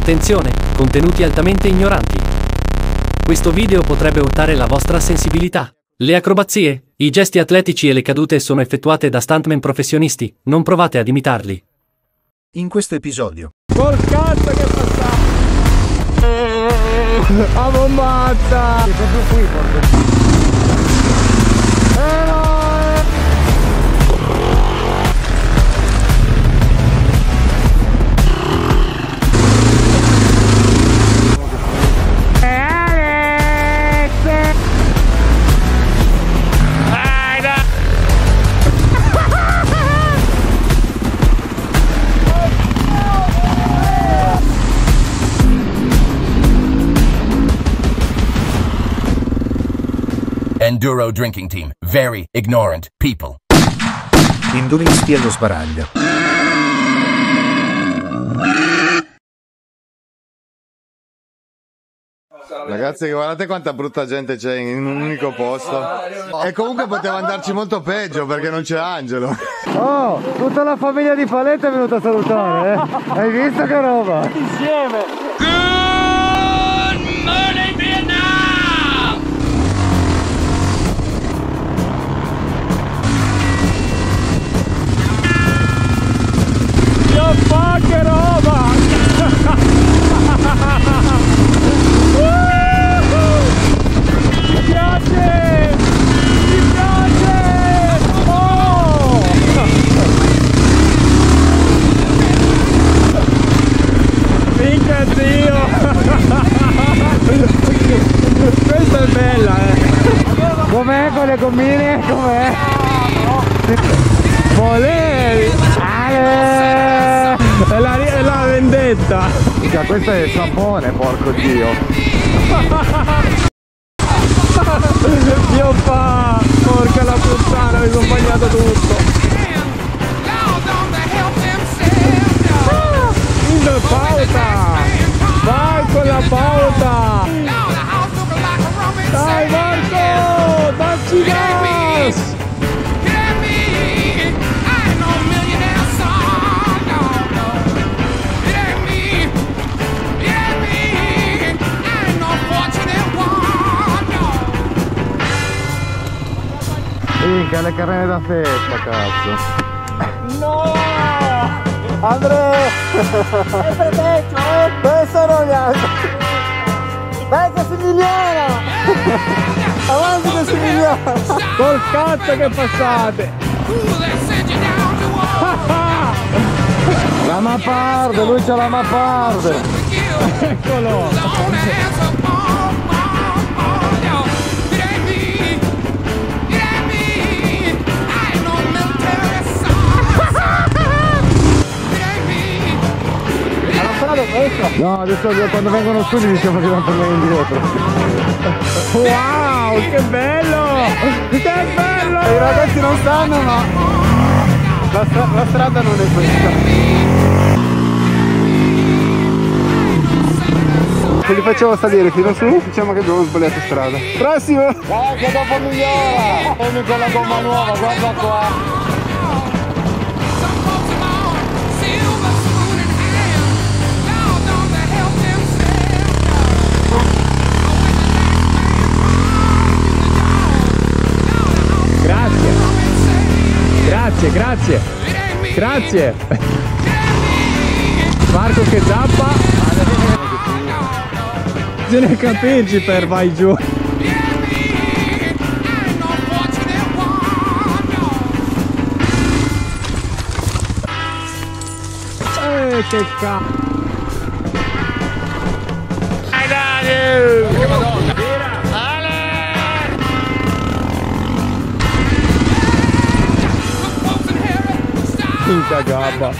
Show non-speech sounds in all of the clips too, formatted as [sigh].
Attenzione, contenuti altamente ignoranti. Questo video potrebbe urtare la vostra sensibilità. Le acrobazie, i gesti atletici e le cadute sono effettuate da stuntman professionisti, non provate ad imitarli. In questo episodio Col cazzo che passava! La bombata! È proprio qui, [laughs] porco. Enduro drinking team. Very ignorant people. Induristi allo sbaraglio. Ragazzi, guardate quanta brutta gente c'è in un unico posto. E comunque poteva andarci molto peggio perché non c'è Angelo. Oh, tutta la famiglia di Paletta è venuta a salutare, eh? Hai visto che roba? Insieme! Le gommine? Com'è? Volevi! Ale! È la, è la vendetta! Mica, questo è il sapone, porco dio. [laughs] Dio fa! Porca la puttana, mi sono bagnato tutto! In the Marco! Dacci gas! Minchia, le carne da festa, cazzo. No! Andrea! [laughs] Sempre peggio, eh! Pensa rogliato! Dai [laughs] Col cazzo che passate! [laughs] La mapparde, lui c'ha la mapparde. Eccolo! No, adesso quando vengono su gli diciamo che devono tornare indietro. Wow, che bello! Che bello! I ragazzi non sanno, ma la, stra- la strada non è questa. Se li facevo salire fino su, diciamo che abbiamo sbagliato strada. Prossimo! Che dopo migliora! Vieni con la gomma nuova, guarda qua! Grazie, grazie! Grazie! Marco che zappa! Se ne capisci per vai giù! Eh, che cazzo! Minchia gabba!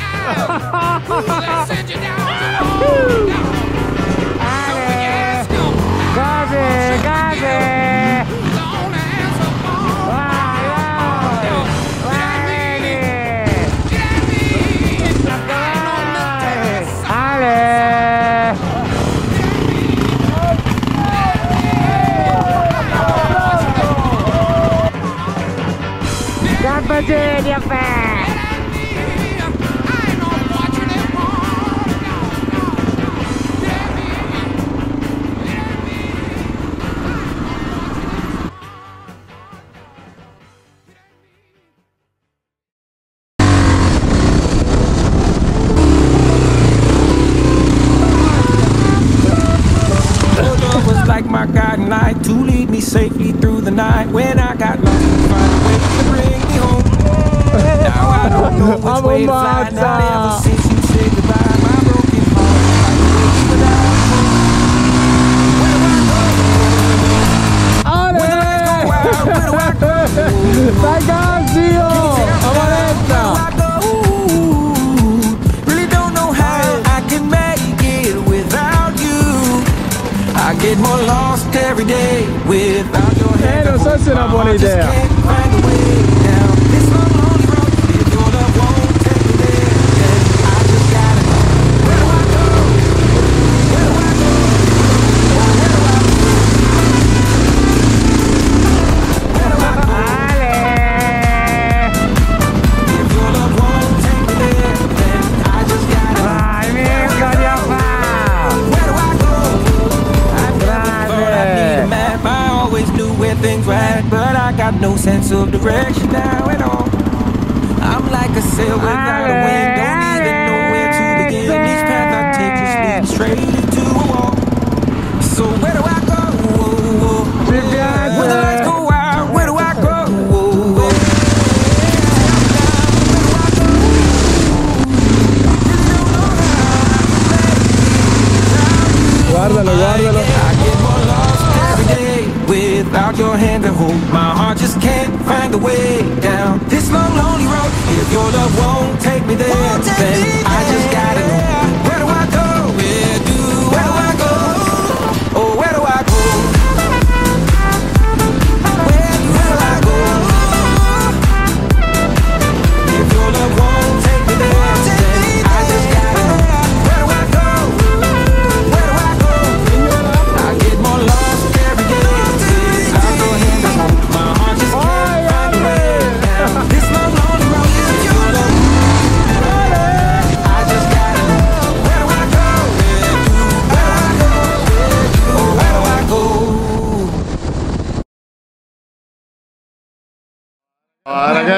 Case, case! Vai, vai! Vai! Ale! Gabba Genia, hand. Eh, non so Guardalo, guardalo! I get more lost every day without your hand to hold. My heart just can't find the way down this long, lonely road. If your love won't take me there,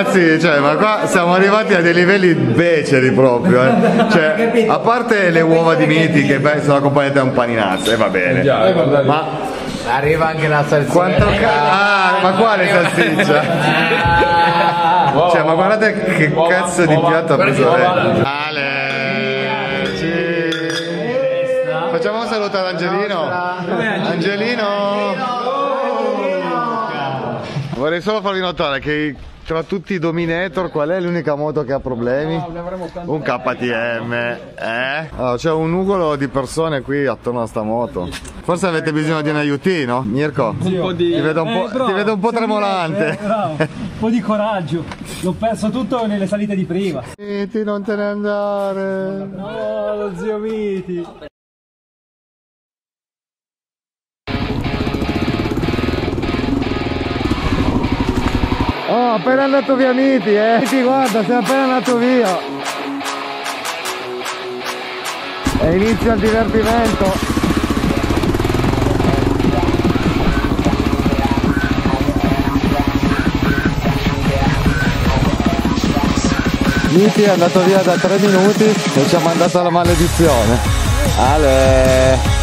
ragazzi, cioè, ma qua siamo arrivati a dei livelli beceri proprio, eh. Cioè, [laughs] a parte le uova di miti che beh, sono accompagnate da un paninazzo, e va bene. Ma Arriva anche la salsiccia. quanto ca- Ah, ma quale salsiccia? Cioè, ma guardate che cazzo di piatto ha preso lei. Ale! ci- Facciamo un saluto ad Angelino. Angelino! Vorrei solo farvi notare che tra tutti i Dominator qual è l'unica moto che ha problemi? Un KTM, eh? Allora, c'è un nugolo di persone qui attorno a sta moto. Forse avete bisogno di un aiutino, no? Mirko? Ti vedo un po', ti vedo un po' tremolante. Un po' di coraggio, l'ho perso tutto nelle salite di prima. Miti, non te ne andare. No, lo zio Miti. Appena andato via Miti, eh! Miti, guarda, sei appena andato via! E inizia il divertimento! Miti è andato via da tre minuti e ci ha mandato la maledizione. Ale!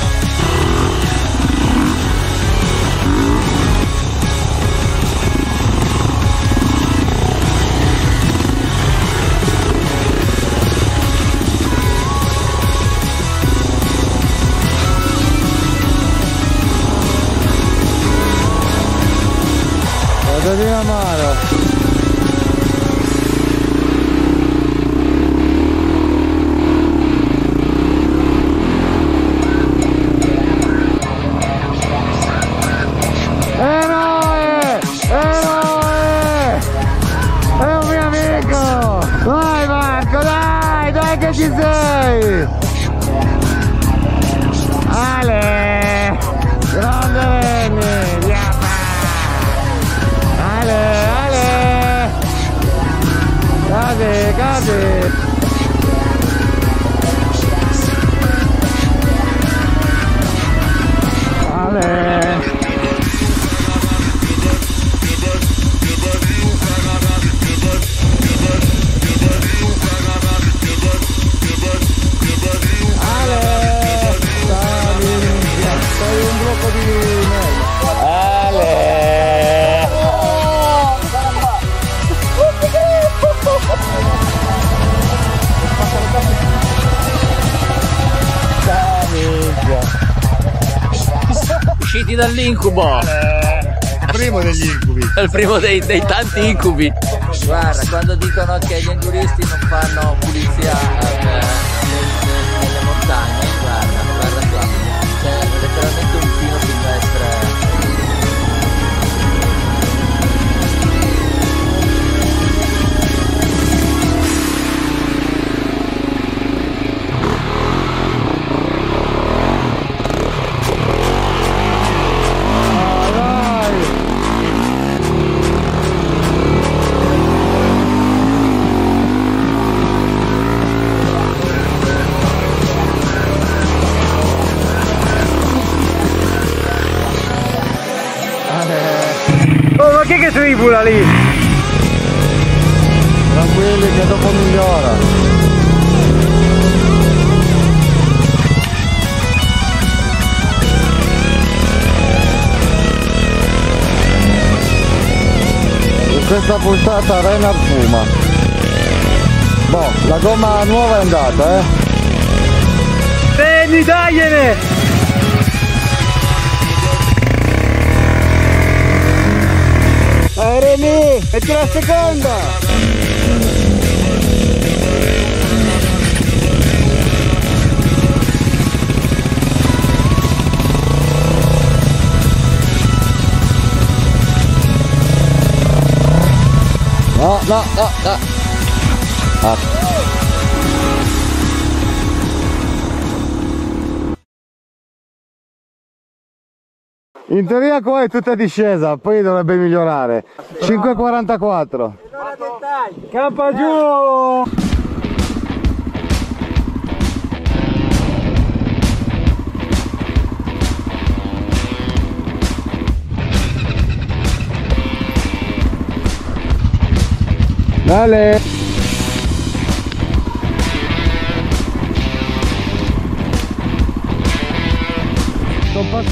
Dall'incubo. Primo degli incubi. È il primo dei, dei tanti incubi. Guarda, quando dicono che gli enduristi non fanno pulizia eh, nel- nelle montagne, chi è che tribula lì? Tranquilli che dopo migliora. Questa puntata Renard fuma. Boh, la gomma nuova è andata, eh. Vieni, dagliene! Eh, metti la seconda! No, no, no, no. Ah. In teoria qua è tutta discesa, poi dovrebbe migliorare. 5,44. Campa giù! Dale!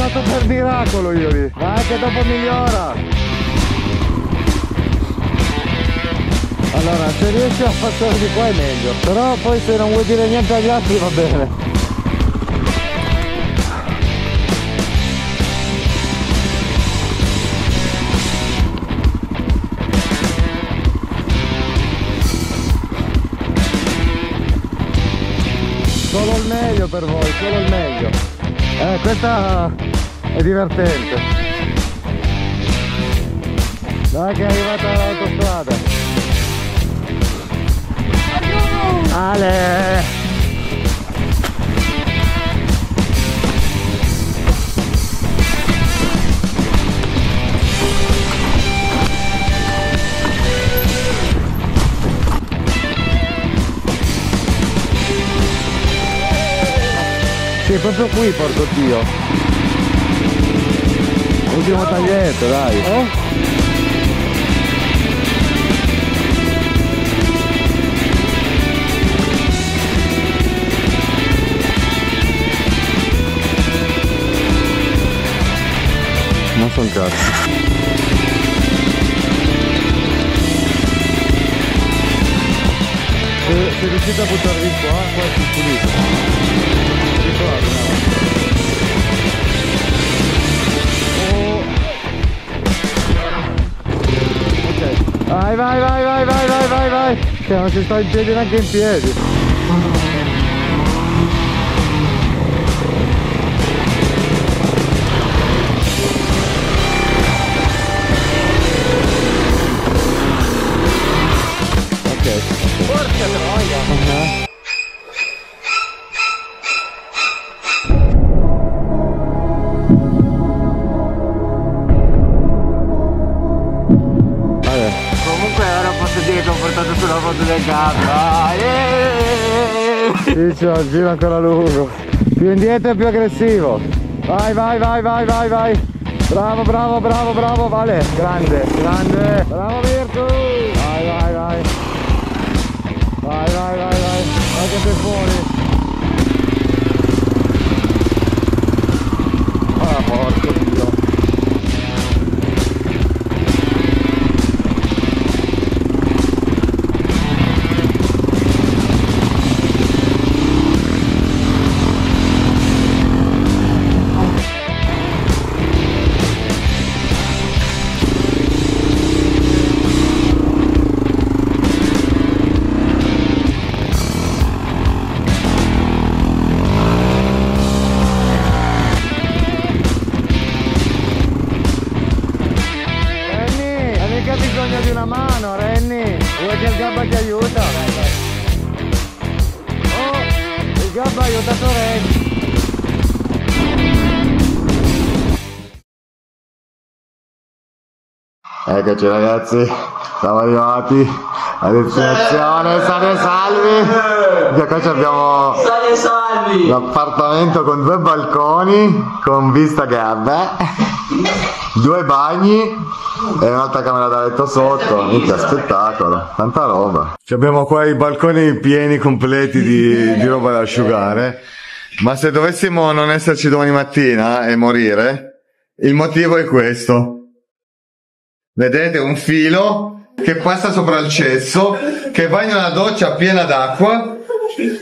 Passato per miracolo io lì. Vai che dopo migliora. Allora, se riesci a passare di qua è meglio. Però poi se non vuoi dire niente agli altri va bene. Solo il meglio per voi, solo il meglio. Eh, questa è divertente. Dai che è arrivata l'autostrada. Ale! Sì, proprio qui porco Dio. Ultimo taglietto, dai. Eh? Non sono cazzo. Se, se riuscite a buttarvi qua, qua è più pulito. Vai, vai, vai, vai, vai, vai, vai, vai. Che non si sta in piedi neanche in piedi. C'ho il giro ancora lungo. Più indietro e più aggressivo. Vai, vai, vai, vai, vai, vai. Bravo, bravo, bravo, bravo, vale. Grande, grande. Bravo Eccoci ragazzi, siamo arrivati a destinazione Sane Salvi. E qua ci abbiamo l'appartamento con due balconi, con vista che vabbè, due bagni e un'altra camera da letto sotto. Mica spettacolo, tanta roba. Ci abbiamo qua i balconi pieni completi di, di roba da asciugare. Ma se dovessimo non esserci domani mattina e morire, il motivo è questo. Vedete un filo che passa sopra il cesso, che va in una doccia piena d'acqua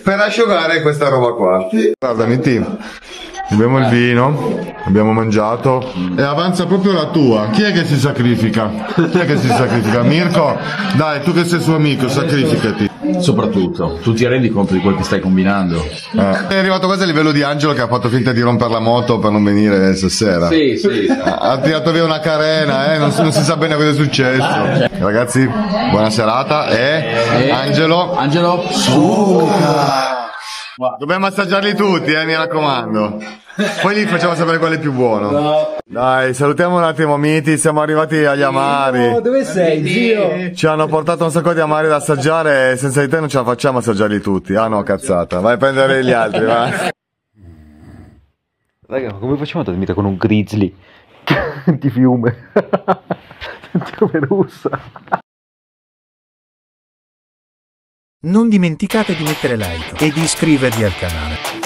per asciugare questa roba qua. Guarda, Miti, abbiamo il vino, abbiamo mangiato e avanza proprio la tua. Chi è che si sacrifica? Chi è che si sacrifica? Mirko, dai, tu che sei suo amico, sacrificati. Soprattutto, tu ti rendi conto di quel che stai combinando? Eh, È arrivato quasi a livello di Angelo che ha fatto finta di rompere la moto per non venire stasera. Sì, sì. [laughs] Ha tirato via una carena, eh? non, si- non si sa bene cosa è successo. Ragazzi, buona serata e Angelo. Angelo, Dobbiamo assaggiarli tutti, eh, mi raccomando. Poi gli facciamo sapere qual è più buono. Dai, salutiamo un attimo Miti, siamo arrivati agli amari. Dove sei, zio? Ci hanno portato un sacco di amari da assaggiare e senza di te non ce la facciamo a assaggiarli tutti. Ah no, cazzata. Vai a prendere gli altri, vai. Raga, ma come facciamo a dormire con un grizzly [laughs] di fiume? Come russa. Non dimenticate di mettere like e di iscrivervi al canale.